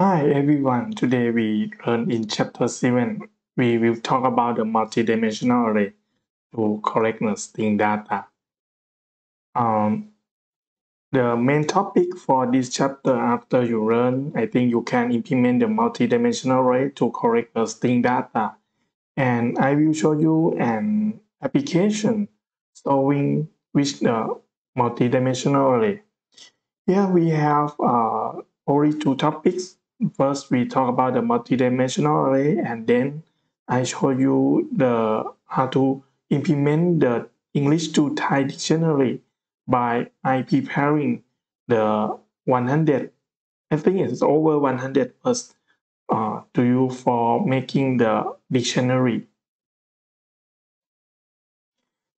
Hi everyone, today we learn in chapter 7. We will talk about the multidimensional array to collect the string data. Um, the main topic for this chapter after you learn, I think you can implement the multidimensional array to collect the string data. And I will show you an application showing which the multidimensional array. Here we have uh, only two topics first we talk about the multidimensional array and then I show you the how to implement the English to Thai dictionary by I preparing the 100 I think it's over 100 words uh, to you for making the dictionary.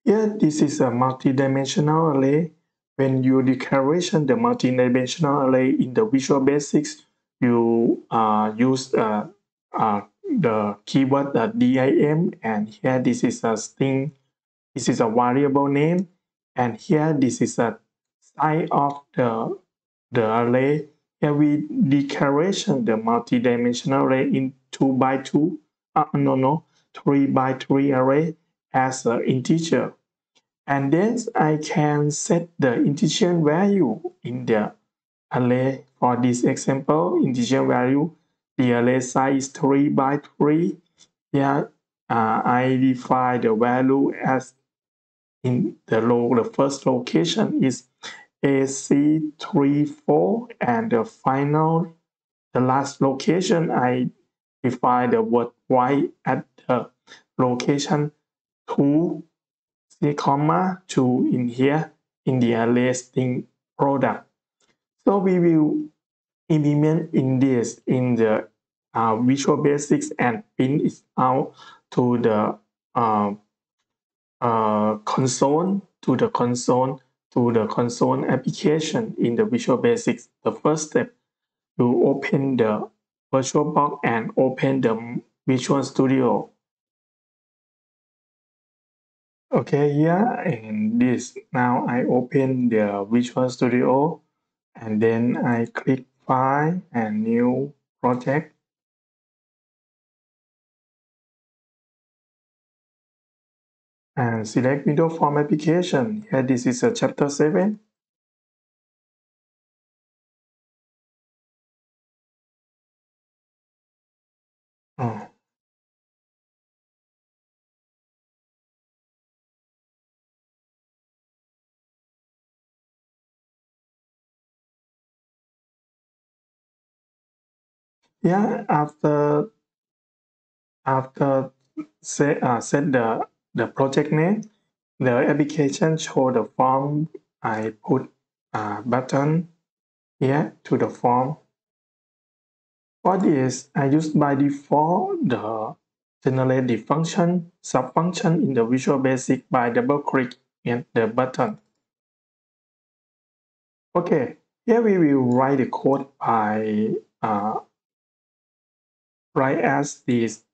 Here this is a multidimensional array. When you declaration the multidimensional array in the Visual Basics you uh, use uh, uh, the keyword the dim and here this is a string this is a variable name and here this is a size of the the array. Here we declaration the multi-dimensional array in 2 by 2 uh, no no 3 by 3 array as an integer. And then I can set the integer value in the array for this example, integer value, the array size is 3 by 3. Here, uh, I define the value as in the row, the first location is AC34 and the final, the last location, I define the word y at the location 2, comma 2 in here in the array string product. So we will in this in the uh, Visual Basics and print it out to the uh, uh, console, to the console, to the console application in the Visual Basics. The first step, you open the VirtualBox and open the Visual Studio. Okay, here and this. Now I open the Visual Studio and then I click File and New Project. And select Windows Form Application. Here this is a chapter 7. Yeah after after set uh, set the the project name the application show the form i put a button here to the form. For this i use by default the generate the function sub function in the visual basic by double click in the button. Okay here we will write the code by uh, write as this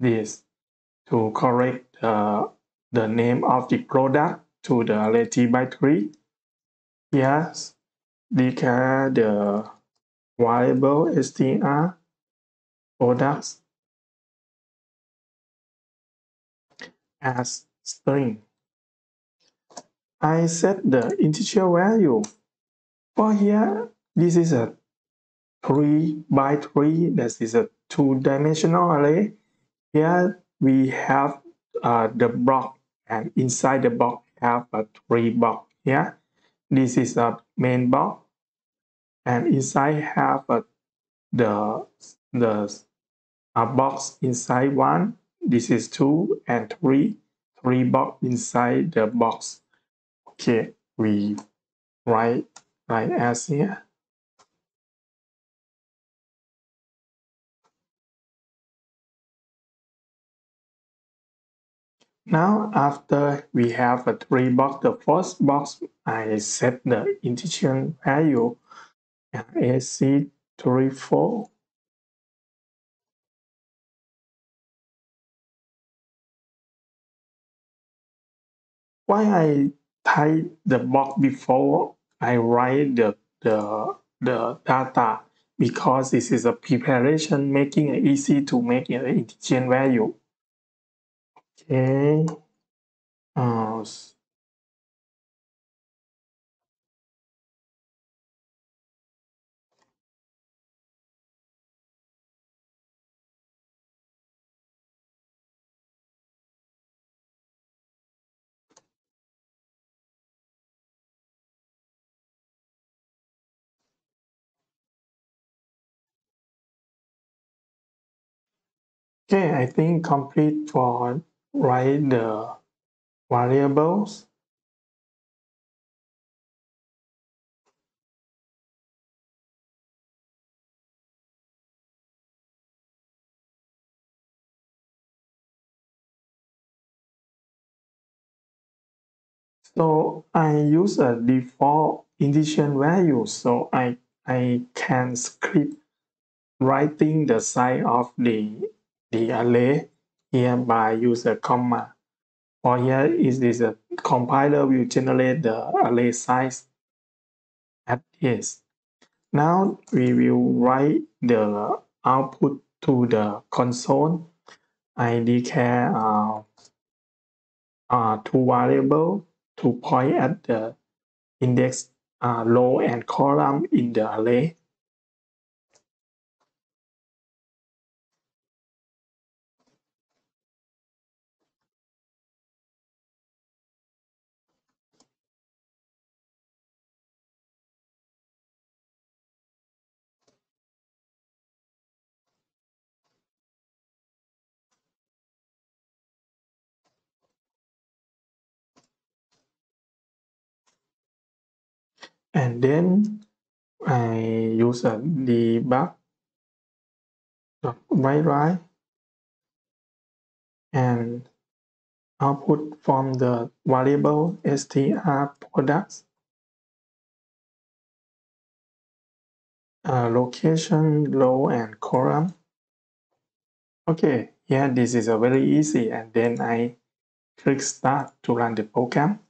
this to correct uh, the name of the product to the array t by 3 yes declare the variable str products as string. I set the integer value. For here this is a 3 by 3 that is a two-dimensional array. Here we have uh, the block and inside the block have a three block here. This is a main block and inside have a, the, the a box inside one. This is two and three, three box inside the box. Okay, we write write as here. Now after we have a three box, the first box I set the integer value AC34 Why I type the box before I write the the the data because this is a preparation making it easy to make an integer value. Okay. Uh, Okay, I think complete for write the variables. So I use a default integer value, so I I can script writing the size of the the array here by use a comma. Or here is this a compiler will generate the array size at this. Now we will write the output to the console. I declare uh, uh, two variable to point at the index uh, row and column in the array. And then I use a debug write right and output from the variable str products. Uh, location row and column. Okay yeah this is a very easy and then I click start to run the program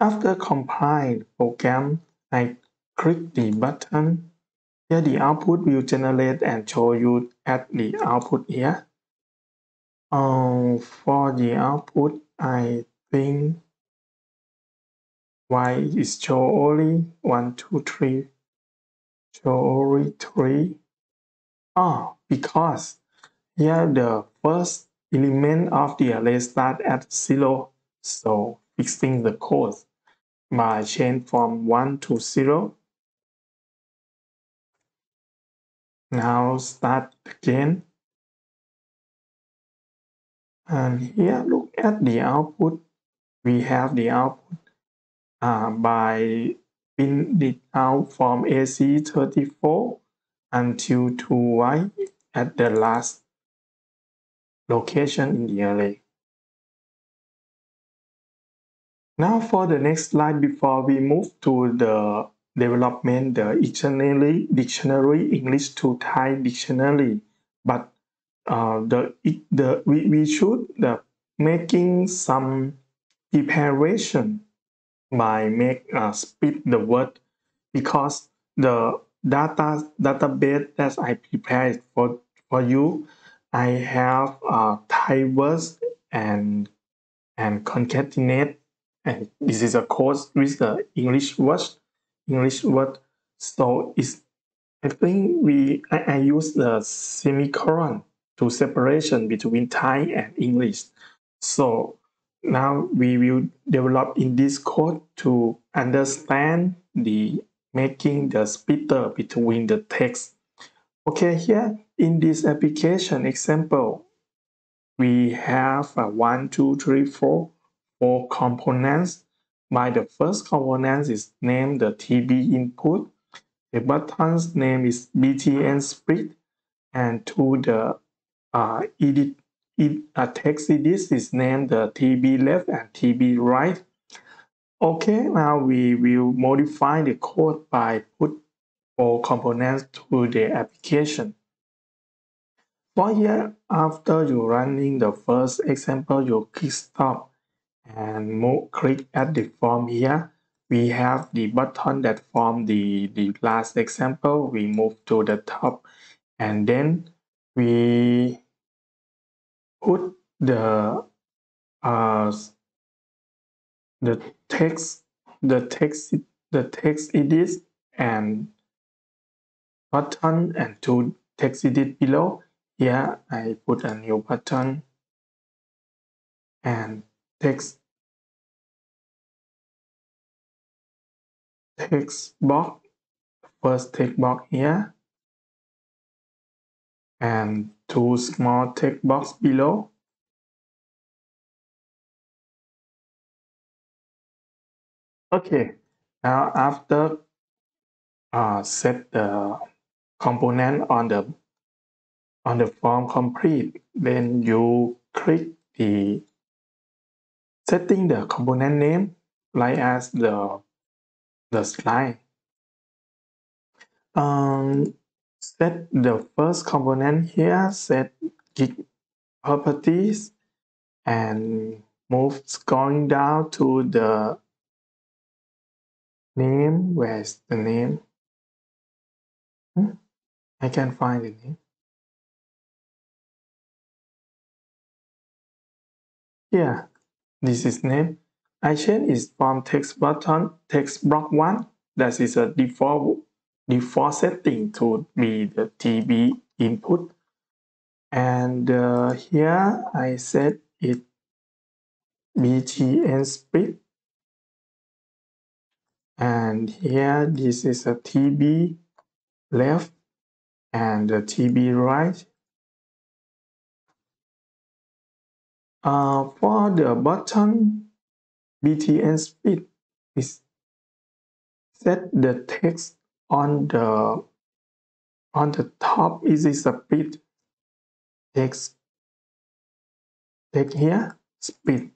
After compile program, I click the button. Here the output will generate and show you at the output here. Uh, for the output, I think why is show only one, two, three, show only three. Ah, because here the first element of the array start at zero, so fixing the code by chain from 1 to 0. Now start again. And here look at the output. We have the output uh, by print it out from AC34 until 2Y at the last location in the array. Now for the next slide before we move to the development the dictionary dictionary English to Thai dictionary. But uh, the the we, we should the making some preparation by make uh, split the word because the data database that I prepared for for you I have uh, Thai words and and concatenate and this is a course with the English word. English word. So it's, I think we I, I use the semicolon to separation between Thai and English. So now we will develop in this code to understand the making the splitter between the text. Okay, here in this application example, we have a one two three four. Four components. By the first component is named the TB input. The button's name is BTN split, and to the uh, edit, it, uh, text edit is named the TB left and TB right. Okay, now we will modify the code by put all components to the application. For here, after you running the first example, you click stop and move, click at the form here. We have the button that form the, the last example. We move to the top and then we put the uh, the text the text the text edit and button and to text edit below here I put a new button and text. Text box. First text box here. And two small text box below. Okay. Now after uh, set the component on the on the form complete then you click the setting the component name like as the the slide. Um, set the first component here set git properties and move going down to the name. Where's the name? Hmm? I can't find the name. Yeah this is name. Change is from text button text block one. That is a default default setting to be the TB input. And uh, here I set it btn split. And here this is a TB left and TB right uh, for the button btn split is set the text on the on the top. Is this speed text. Take here speed.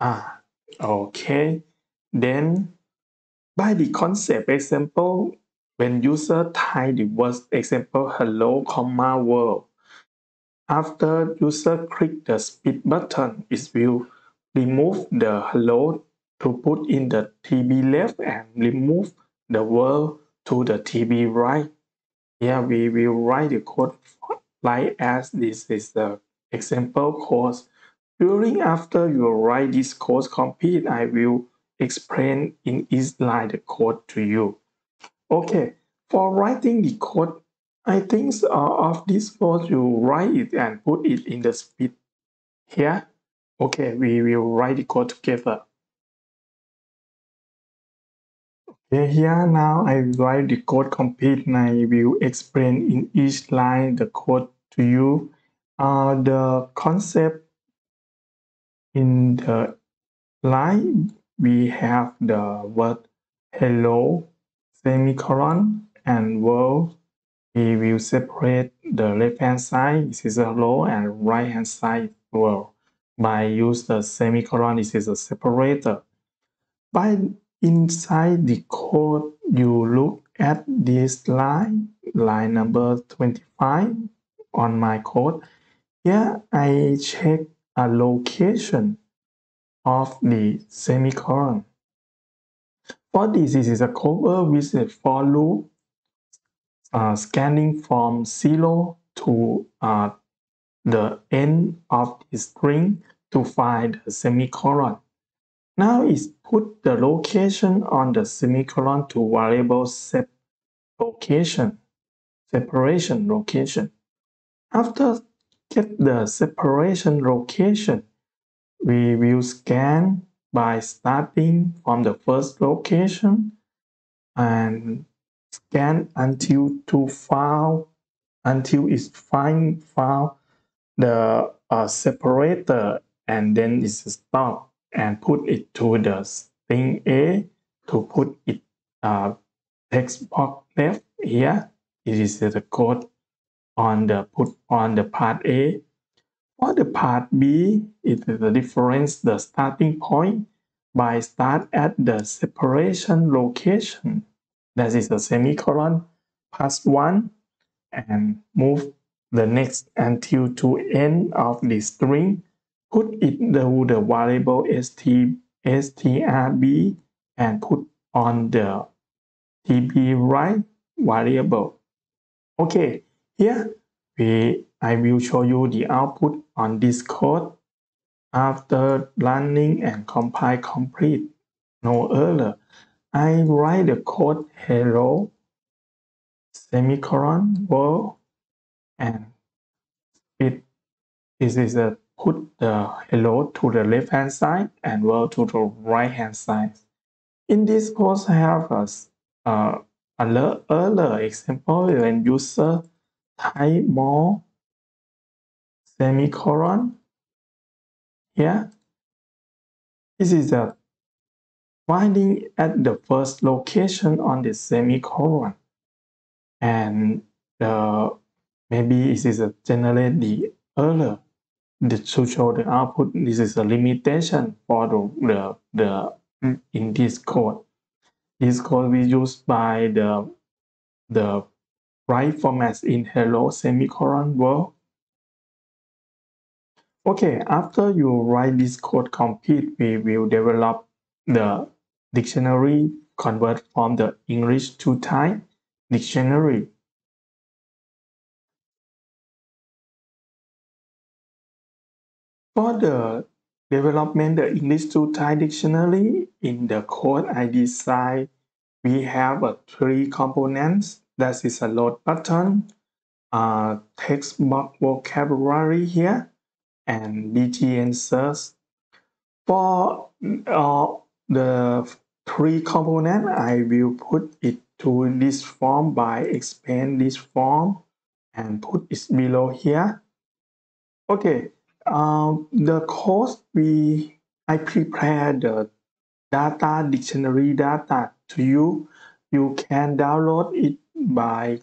Ah okay. Then by the concept example when user type the word example hello comma world after user click the speed button it will remove the hello to put in the TB left and remove the world to the TB right. Here we will write the code like as this is the example course. During after you write this course complete, I will explain in each line the code to you. Okay, for writing the code, I think uh, of this code you write it and put it in the speed here. Okay, we will write the code together. Okay, here now I write the code complete and I will explain in each line the code to you. Uh, the concept in the line we have the word hello semicolon and world we will separate the left hand side this is a hello and right hand side world by use the semicolon this is a separator. By inside the code you look at this line line number 25 on my code. Here I check a location of the semicolon. For this, this is a cover with a for loop uh, scanning from 0 to uh, the end of the string to find the semicolon. Now it's put the location on the semicolon to variable set location, separation location. After get the separation location, we will scan by starting from the first location and scan until to file until it's find found the uh, separator and then it's stop and put it to the string A to put it uh, text box left here it is the code on the put on the part A for the part B, it is the difference the starting point by start at the separation location. That is the semicolon past one and move the next until to end of the string put it to the variable st, strb and put on the tb right variable. Okay, here we I will show you the output on this code. After running and compile complete, no error. I write the code hello semicolon world and it this is a put the hello to the left hand side and world to the right hand side. In this course I have a, uh, a earlier example when user type more semicolon here. This is a finding at the first location on the semicolon. And the maybe it is a generate the error. The to show the output this is a limitation for the, the the mm, in this code. This code we use by the the right formats in hello semicolon world. Okay after you write this code complete we will develop the dictionary convert from the english to thai dictionary For the development the English to Thai dictionary in the code I design, we have a three components. That is a load button, uh, text box vocabulary here, and BTN search. For uh, the three component, I will put it to this form by expand this form and put it below here. Okay, um, the course we I prepare the data dictionary data to you. You can download it by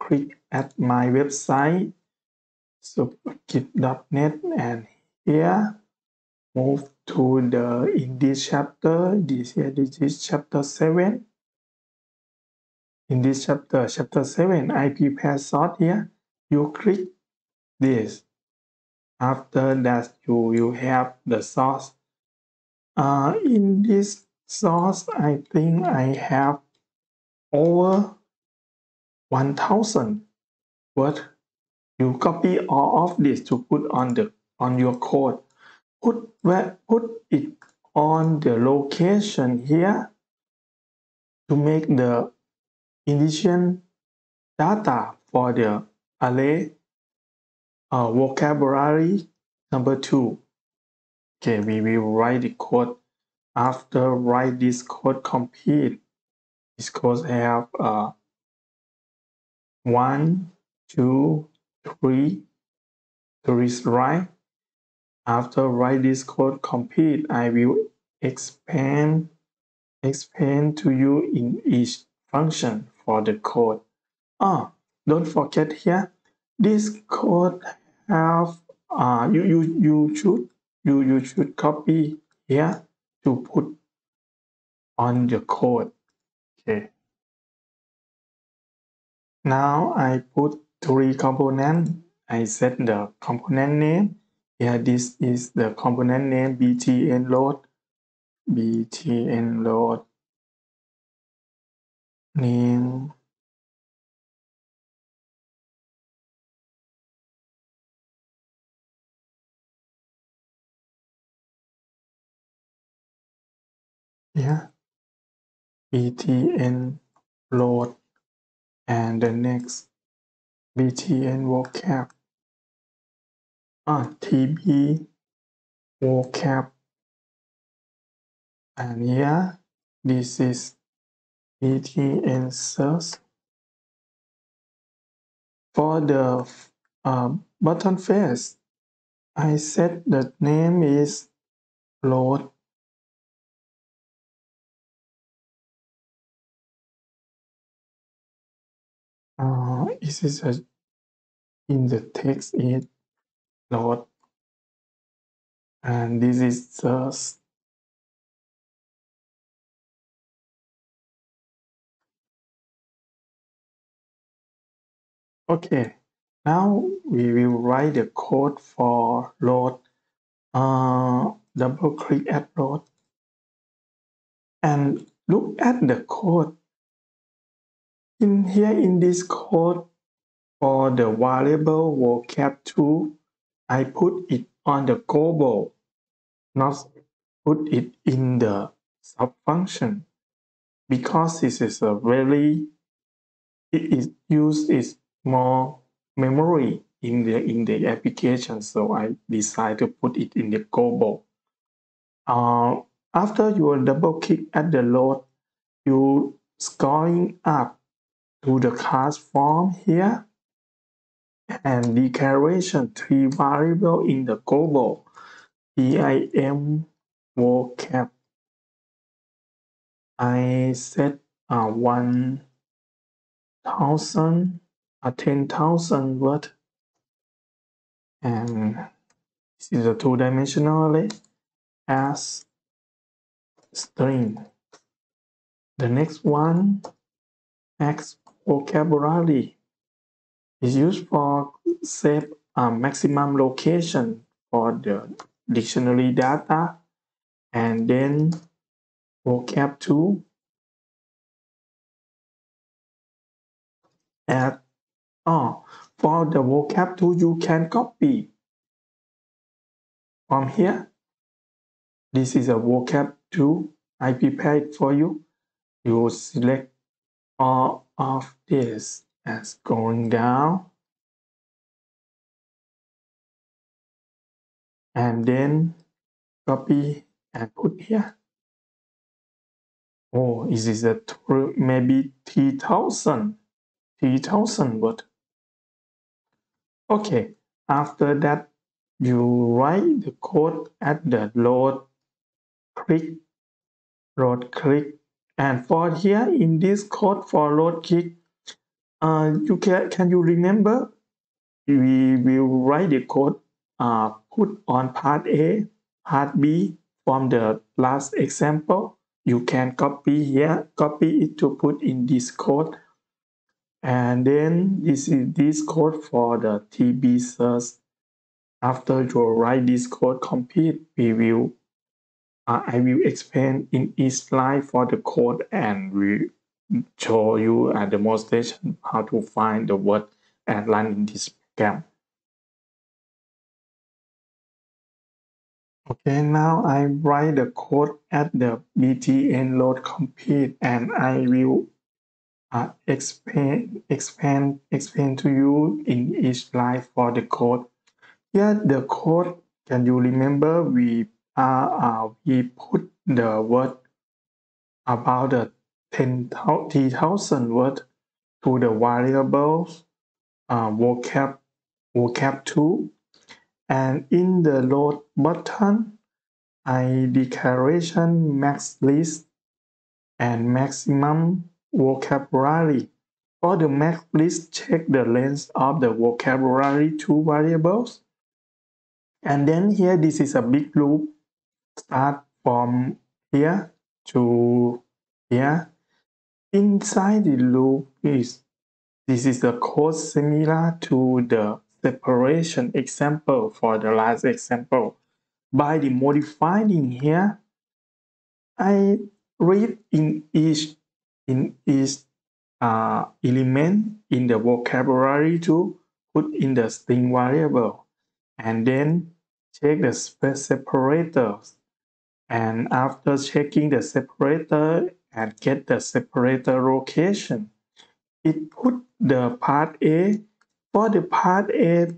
click at my website so subkit.net and here move to the in this chapter this here this is chapter 7 in this chapter chapter 7 I prepare sort here. You click this. After that you you have the source. Uh, in this source I think I have over 1000 but you copy all of this to put on the on your code put where put it on the location here to make the initial data for the array uh, vocabulary number two. Okay, we will write the code. After write this code complete, this code have uh, one, two, three, three right. After write this code complete, I will expand expand to you in each function for the code. Ah, don't forget here, this code have uh, you, you, you should you, you should copy here to put on the code. Okay. Now I put three components. I set the component name. Here this is the component name btn load. btn load. Name. Yeah. Btn load. And the next btn vocab ah tb vocab. And yeah this is btn search. For the uh, button face I set the name is load uh, this is a, in the text is load and this is just okay now we will write the code for load uh, double click at load and look at the code. In here in this code for the variable vocab2 I put it on the global not put it in the sub function because this is a very it is used is more memory in the in the application so I decide to put it in the global. Uh, after you double click at the load you scrolling up to the class form here and declaration three variable in the global Dim vocab. I set uh, 1000 uh, 10,000 word. And this is a two-dimensional array as string. The next one X vocabulary is used for save a maximum location for the dictionary data and then vocab2 add oh for the vocab2 you can copy. From here this is a vocab2 I prepared for you. You select all of this as going down. And then copy and put here. Oh is this a maybe 3000 3000 word okay. After that you write the code at the load click load click and for here in this code for load click uh, you can can you remember? We will write the code uh, put on part A part B from the last example. You can copy here copy it to put in this code. And then this is this code for the TB search. After you write this code complete we will uh, I will explain in each slide for the code and we show you at demonstration how to find the word and run in this program. Okay, now I write the code at the btn load complete and I will uh, explain, explain, explain to you in each slide for the code. Here the code, can you remember we uh, uh, we put the word about the 10,000 word to the variables uh, vocab vocab2 and in the load button I declaration max list and maximum vocabulary. For the max list check the length of the vocabulary two variables. And then here this is a big loop. Start from here to here inside the loop is this is the code similar to the separation example for the last example. By the modifying here I read in each in each uh, element in the vocabulary to put in the string variable and then check the separators and after checking the separator and get the separator location. It put the part A. For the part A,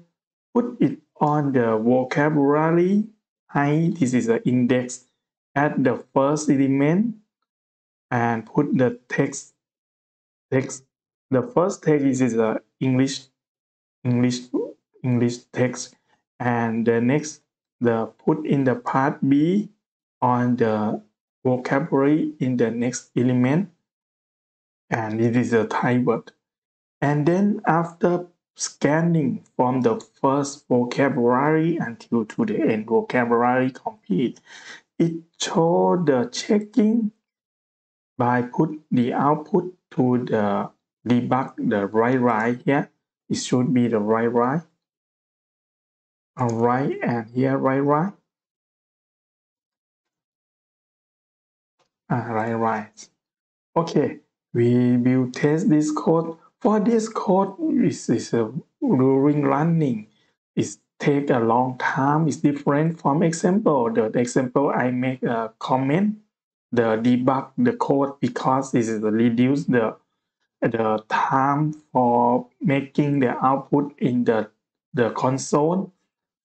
put it on the vocabulary height. This is the index at the first element and put the text text the first text is the English English English text and the next the put in the part B on the vocabulary in the next element and it is a Thai word. And then after scanning from the first vocabulary until to the end vocabulary complete, it show the checking by put the output to the debug the right right here. It should be the right right. Alright, and here right right. Ah, right, right. Okay, we will test this code. For this code, is is a during running. It take a long time. It's different from example. The, example I make a comment, the debug the code because this is reduce the the time for making the output in the the console.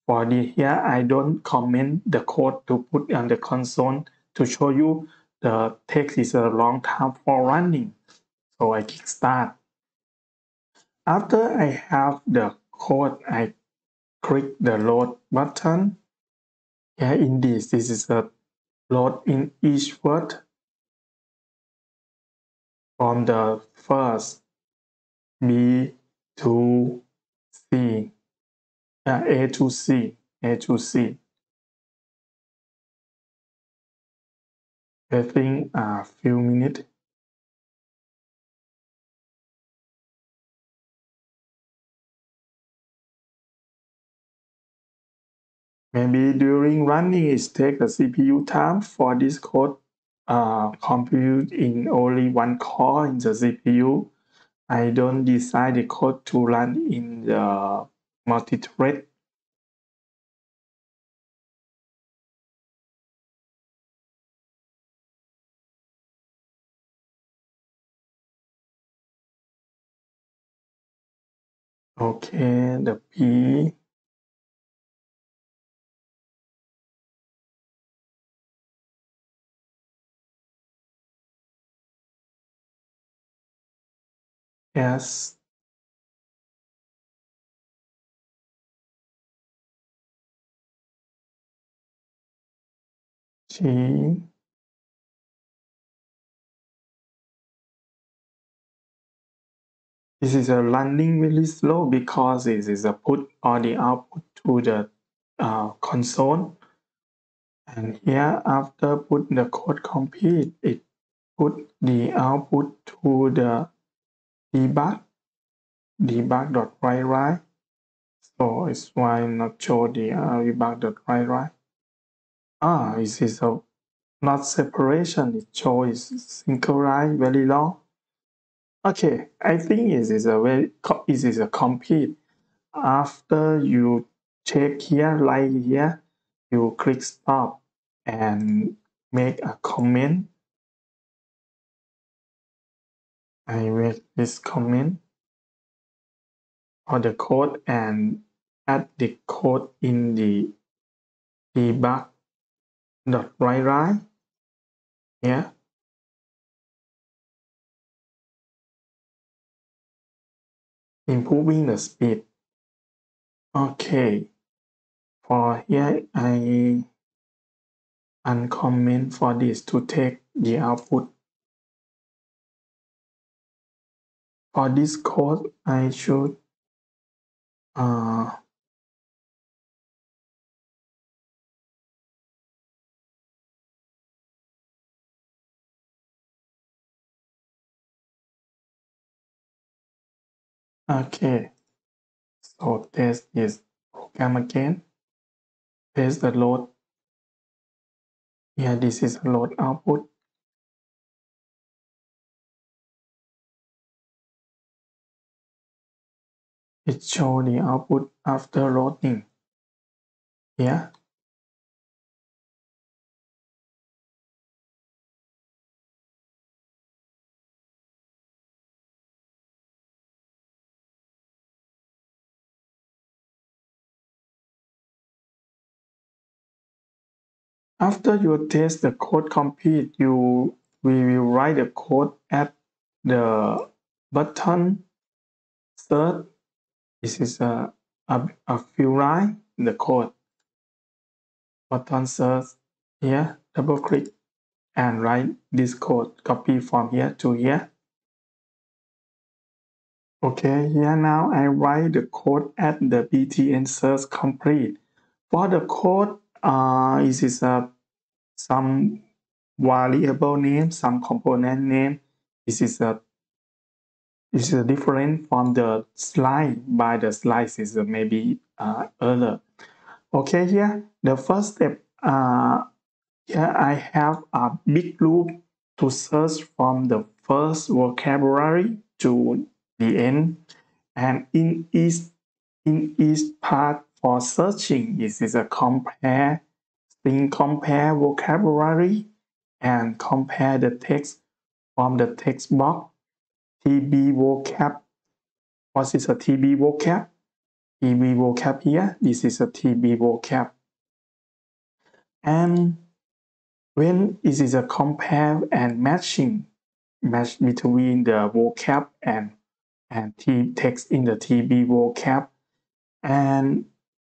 For the here, I don't comment the code to put on the console to show you the text is a long time for running. So I click start. After I have the code, I click the load button. Here in this, this is a load in each word from the first B to C, uh, A to C, A to C. Waiting a few minutes. Maybe during running it take the CPU time for this code uh, compute in only one core in the CPU. I don't design the code to run in the multi-thread. Okay, the P. S. G This is a running really slow because it is a put all the output to the uh, console. And here after put the code complete, it put the output to the debug, debug.write So it's why not show the uh, debug.write Ah, this is a not separation, it shows single line very long. Okay, I think it is a very it is a complete. After you check here, like here, you click stop and make a comment. I make this comment on the code and add the code in the debug dot write right here improving the speed. Okay, for here I uncomment for this to take the output. For this code, I should uh, Okay, so this is program again. Test the load. Yeah, this is a load output. It shows the output after loading. Here, After you test the code complete, you we will write the code at the button third. This is a, a, a few line in the code. Button search here, double click and write this code, copy from here to here. Okay, here now I write the code at the btn search complete. For the code uh, it is a some variable name, some component name. This is a this is different from the slide by the slides is maybe uh, earlier. Okay, here the first step. Uh, here I have a big loop to search from the first vocabulary to the end. And in each, in each part for searching, is a compare, string compare vocabulary and compare the text from the text box. TB vocab. What is a TB vocab? TB vocab here. This is a TB vocab. And when is a compare and matching, match between the vocab and and text in the TB vocab, and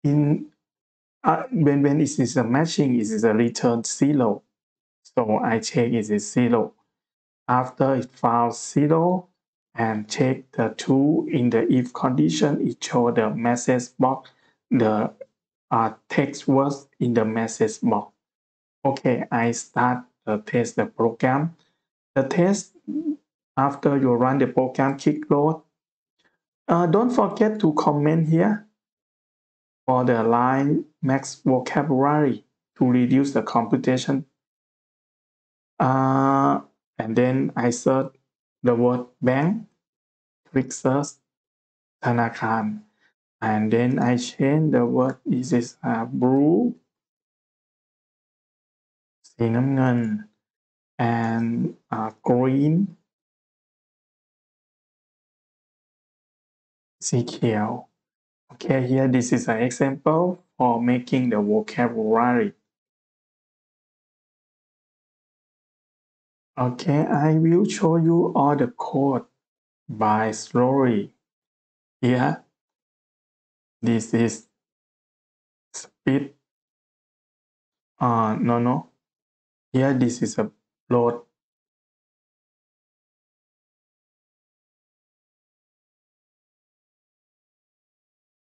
in uh, when when it is a matching, it is a return zero. So I check it is zero. After it found zero, and check the two in the if condition, it show the message box, the uh, text was in the message box. Okay, I start the test the program. The test after you run the program kick load. Uh, don't forget to comment here for the line max vocabulary to reduce the computation. Uh, and then I search the word bank, click search ธนาคาร and then I change the word this is a blue สีน้ำเงิน and uh, green สีเขียว okay here this is an example for making the vocabulary. Okay I will show you all the code by slowly. Here this is speed. Uh no no. Here this is a load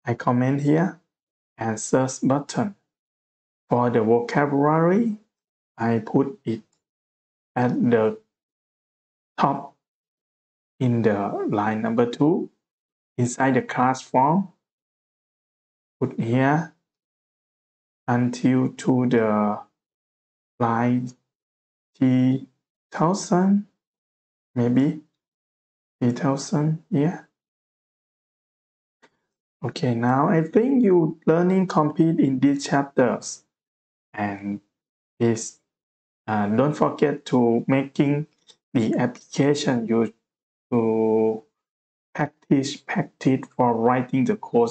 I comment here and search button. For the vocabulary, I put it at the top in the line number two inside the class form. Put here until to the line T thousand, maybe T thousand here. Okay, now I think you learning complete in these chapters. And please uh, don't forget to making the application you to practice practice for writing the code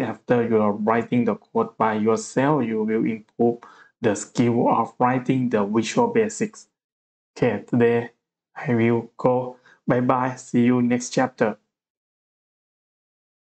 after you are writing the code by yourself you will improve the skill of writing the visual basics. Okay today i will go. Bye bye see you next chapter